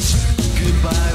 goodbye.